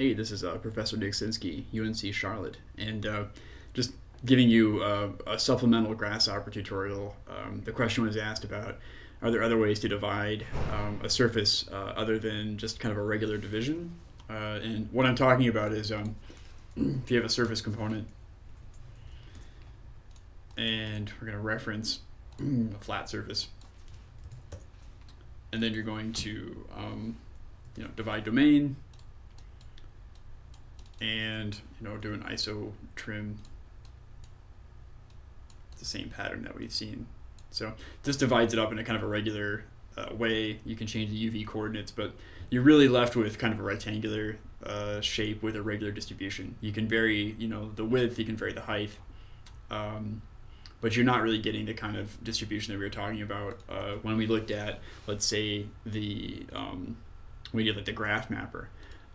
Hey, this is uh, Professor Nick UNC Charlotte, and uh, just giving you uh, a supplemental grasshopper tutorial. Um, the question was asked about are there other ways to divide um, a surface uh, other than just kind of a regular division? Uh, and what I'm talking about is um, if you have a surface component and we're going to reference a flat surface, and then you're going to um, you know divide domain and you know do an iso trim the same pattern that we've seen. So this divides it up in a kind of a regular uh, way. You can change the uv coordinates but you're really left with kind of a rectangular uh, shape with a regular distribution. You can vary you know the width you can vary the height um, but you're not really getting the kind of distribution that we were talking about. Uh, when we looked at let's say the um, we did like the graph mapper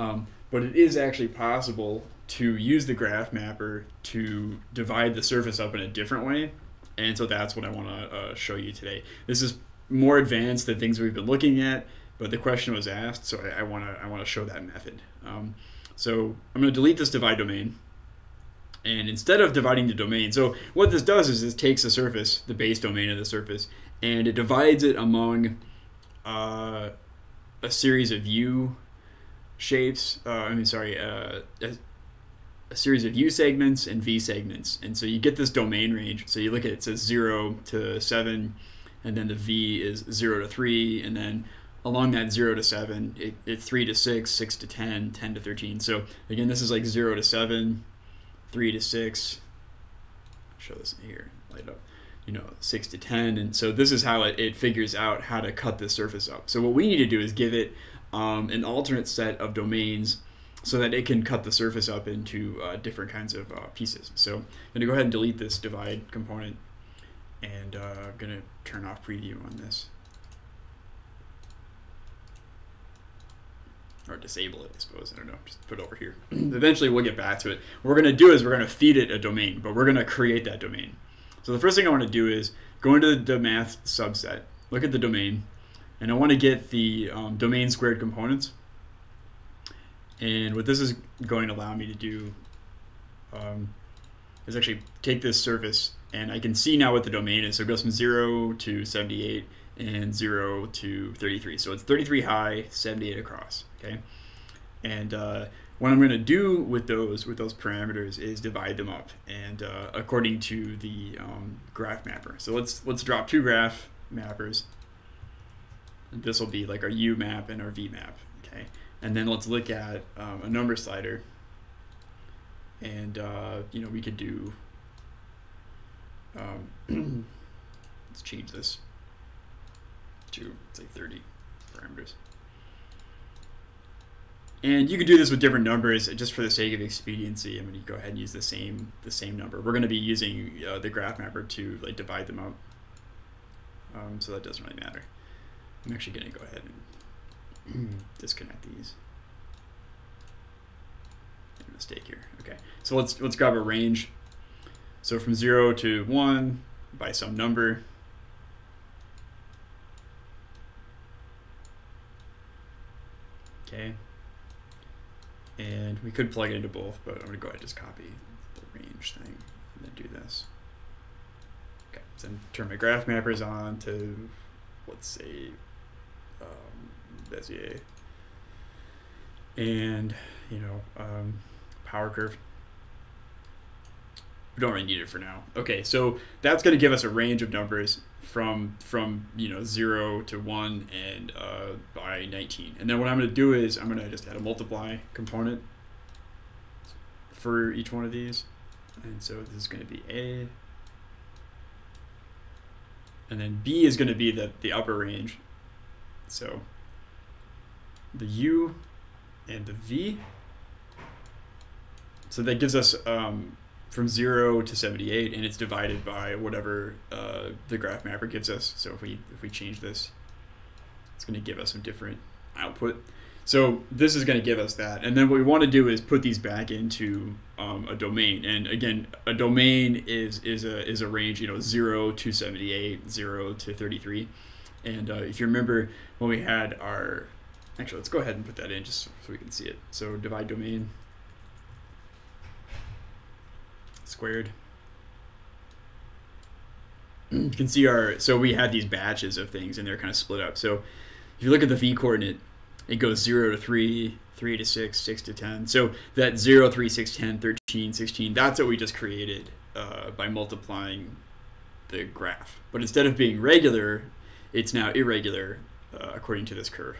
um, but it is actually possible to use the graph mapper to divide the surface up in a different way. And so that's what I want to uh, show you today. This is more advanced than things we've been looking at, but the question was asked, so I want to I want to show that method. Um, so I'm going to delete this divide domain. And instead of dividing the domain, so what this does is it takes the surface, the base domain of the surface, and it divides it among uh, a series of u shapes. Uh, I mean, sorry, uh, a, a, series of U segments and V segments, and so you get this domain range. So you look at it, it says zero to seven, and then the V is zero to three, and then along that zero to seven, it, three to six, six to 10, 10 to thirteen. So again, this is like zero to seven, three to six. I'll show this here, light up you know, 6 to 10. And so this is how it, it figures out how to cut the surface up. So what we need to do is give it um, an alternate set of domains so that it can cut the surface up into uh, different kinds of uh, pieces. So I'm going to go ahead and delete this divide component and uh, I'm going to turn off preview on this. Or disable it, I suppose. I don't know. Just put it over here. Eventually we'll get back to it. What we're going to do is we're going to feed it a domain, but we're going to create that domain. So the first thing I want to do is go into the math subset, look at the domain, and I want to get the um, domain squared components. And what this is going to allow me to do um, is actually take this surface and I can see now what the domain is. So it goes from 0 to 78 and 0 to 33. So it's 33 high, 78 across, okay? And uh, what I'm going to do with those with those parameters is divide them up and uh, according to the um, graph mapper. So let's let's drop two graph mappers this will be like our U map and our V map, okay? And then let's look at um, a number slider. And, uh, you know, we could do, um, let's change this to, say, 30 parameters. And you could do this with different numbers just for the sake of expediency. I'm going to go ahead and use the same the same number. We're going to be using uh, the graph mapper to like divide them up. Um, so that doesn't really matter. I'm actually going to go ahead and mm. disconnect these. mistake here. Okay, so let's let's grab a range. So from zero to one by some number. Okay. And we could plug it into both, but I'm going to go ahead and just copy the range thing and then do this. Okay, so then turn my graph mappers on to, let's say, um, Bezier, and you know um, power curve. We don't really need it for now. Okay, so that's going to give us a range of numbers from from you know zero to one and uh, by 19. And then what I'm going to do is I'm going to just add a multiply component for each one of these. And so this is going to be A. And then B is going to be the, the upper range. So the U and the V. So that gives us um, from 0 to 78, and it's divided by whatever uh, the graph mapper gives us. So if we, if we change this, it's going to give us a different output. So this is going to give us that. And then what we want to do is put these back into um, a domain. And again, a domain is, is, a, is a range, you know, 0 to 78, 0 to 33. And uh, if you remember when we had our actually, let's go ahead and put that in just so we can see it. So divide domain squared. You can see our, so we had these batches of things and they're kind of split up. So if you look at the v coordinate, it goes 0 to 3, 3 to 6, 6 to 10. So that 0, 3, 6, 10, 13, 16, that's what we just created uh, by multiplying the graph. But instead of being regular, it's now irregular uh, according to this curve.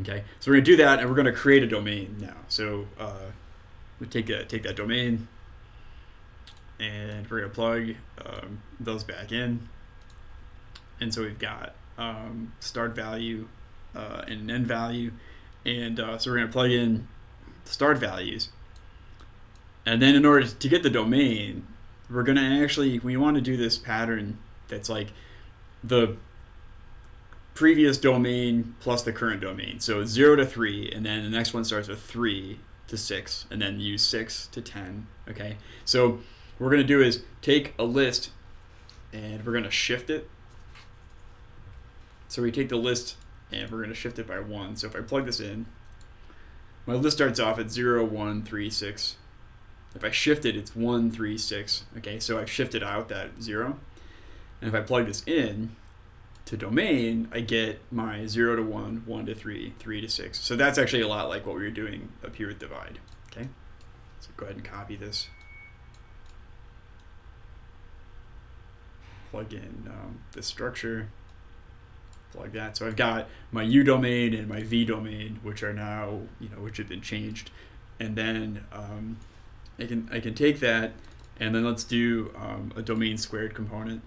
Okay, so we're going to do that, and we're going to create a domain now. So uh, we take a, take that domain, and we're going to plug um, those back in. And so we've got um, start value uh, and an end value, and uh, so we're going to plug in start values. And then in order to get the domain, we're going to actually we want to do this pattern that's like the previous domain plus the current domain. So 0 to 3, and then the next one starts with 3 to 6, and then use 6 to 10. Okay, so what we're going to do is take a list and we're going to shift it. So we take the list and we're going to shift it by 1. So if I plug this in, my list starts off at 0, 1, 3, 6. If I shift it, it's 1, 3, 6. Okay, so I've shifted out that 0. And if I plug this in, to domain, I get my 0 to 1, 1 to 3, 3 to 6. So that's actually a lot like what we were doing up here with divide. Okay, so go ahead and copy this. Plug in um, the structure, plug that. So I've got my U domain and my V domain, which are now, you know, which have been changed. And then um, I can I can take that, and then let's do um, a domain squared component,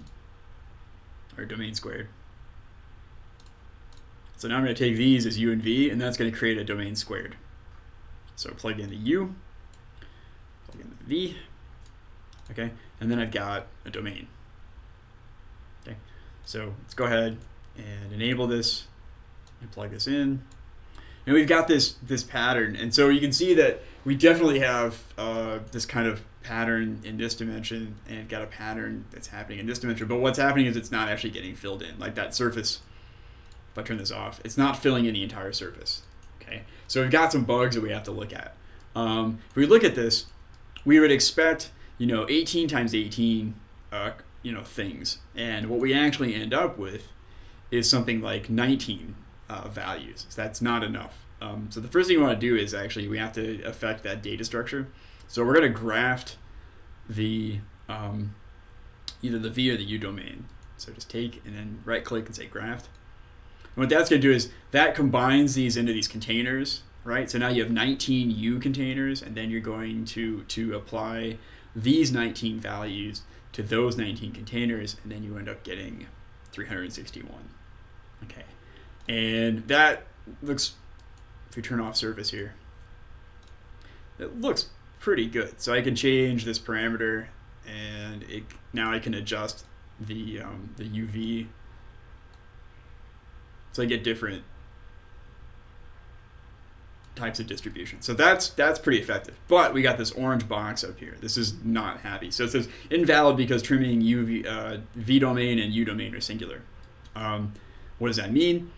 or domain squared. So now I'm going to take these as u and v, and that's going to create a domain squared. So plug in the u, plug in the v, okay, and then I've got a domain. Okay, so let's go ahead and enable this and plug this in. And we've got this this pattern, and so you can see that we definitely have uh, this kind of pattern in this dimension, and got a pattern that's happening in this dimension. But what's happening is it's not actually getting filled in, like that surface if I turn this off, it's not filling in the entire surface. Okay, so we've got some bugs that we have to look at. Um, if we look at this, we would expect you know 18 times 18 uh, you know things, and what we actually end up with is something like 19 uh, values. So that's not enough. Um, so the first thing we want to do is actually we have to affect that data structure. So we're going to graft the um, either the V or the U domain. So just take and then right click and say graft. What that's going to do is that combines these into these containers, right? So now you have 19 U containers, and then you're going to, to apply these 19 values to those 19 containers, and then you end up getting 361. Okay. And that looks, if we turn off surface here, it looks pretty good. So I can change this parameter, and it now I can adjust the, um, the UV so I get different types of distribution. So that's that's pretty effective. But we got this orange box up here. This is not happy. So it says invalid because trimming UV, uh, V domain and U domain are singular. Um, what does that mean?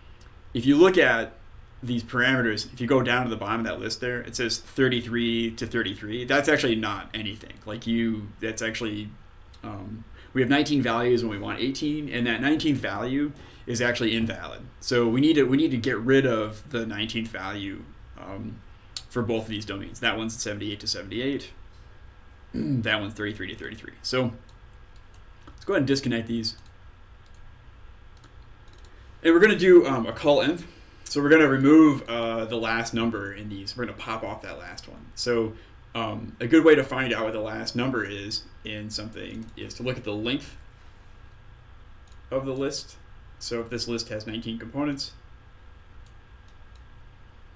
If you look at these parameters, if you go down to the bottom of that list there, it says 33 to 33. That's actually not anything. Like you, that's actually, um, we have 19 values when we want 18, and that 19th value is actually invalid. So we need to we need to get rid of the 19th value um, for both of these domains. That one's 78 to 78. that one's 33 to 33. So let's go ahead and disconnect these. And we're going to do um, a call end. So we're going to remove uh, the last number in these. We're going to pop off that last one. So um, a good way to find out what the last number is in something is to look at the length of the list so if this list has 19 components,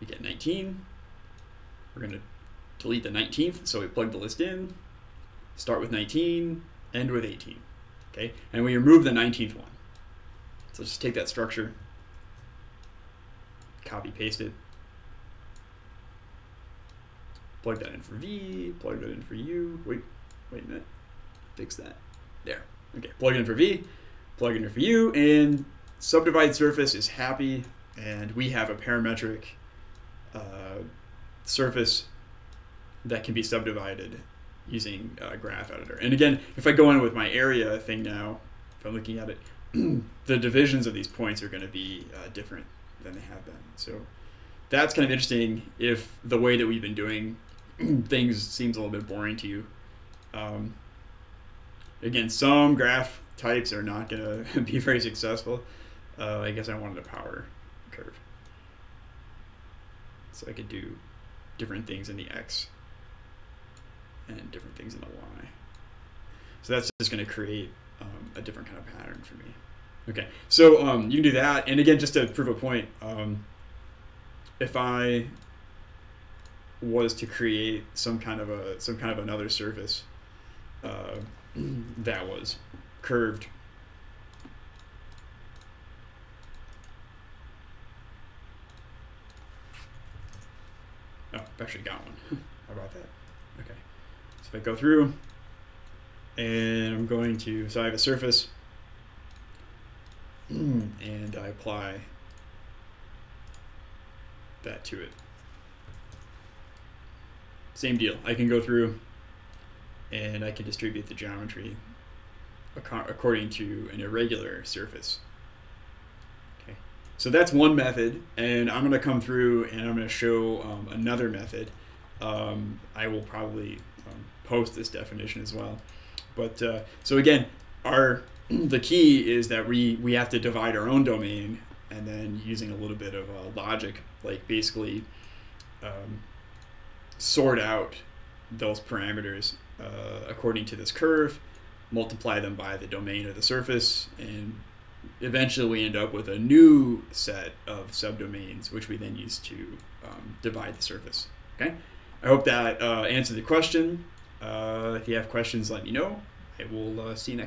we get 19. We're going to delete the 19th, so we plug the list in, start with 19, end with 18. Okay, and we remove the 19th one. So just take that structure, copy paste it, plug that in for V, plug that in for U. Wait, wait a minute, fix that. There. Okay, plug it in for V, plug in for U, and subdivide surface is happy, and we have a parametric uh, surface that can be subdivided using uh, graph editor. And again, if I go in with my area thing now, if I'm looking at it, the divisions of these points are going to be uh, different than they have been. So that's kind of interesting if the way that we've been doing things seems a little bit boring to you. Um, again, some graph types are not going to be very successful. Uh, I guess I wanted a power curve. So I could do different things in the x and different things in the y. So that's just going to create um, a different kind of pattern for me. Okay, so um, you can do that. And again, just to prove a point, um, if I was to create some kind of a some kind of another surface uh, that was curved Oh, I've actually got one. How about that? Okay. So if I go through and I'm going to, so I have a surface and I apply that to it. Same deal. I can go through and I can distribute the geometry according to an irregular surface. Okay, so that's one method, and I'm going to come through and I'm going to show um, another method. Um, I will probably um, post this definition as well. But uh, so again, our the key is that we we have to divide our own domain, and then using a little bit of uh, logic, like basically um, sort out those parameters uh, according to this curve multiply them by the domain of the surface, and eventually we end up with a new set of subdomains, which we then use to um, divide the surface. Okay, I hope that uh, answered the question. Uh, if you have questions, let me know. I will uh, see you next.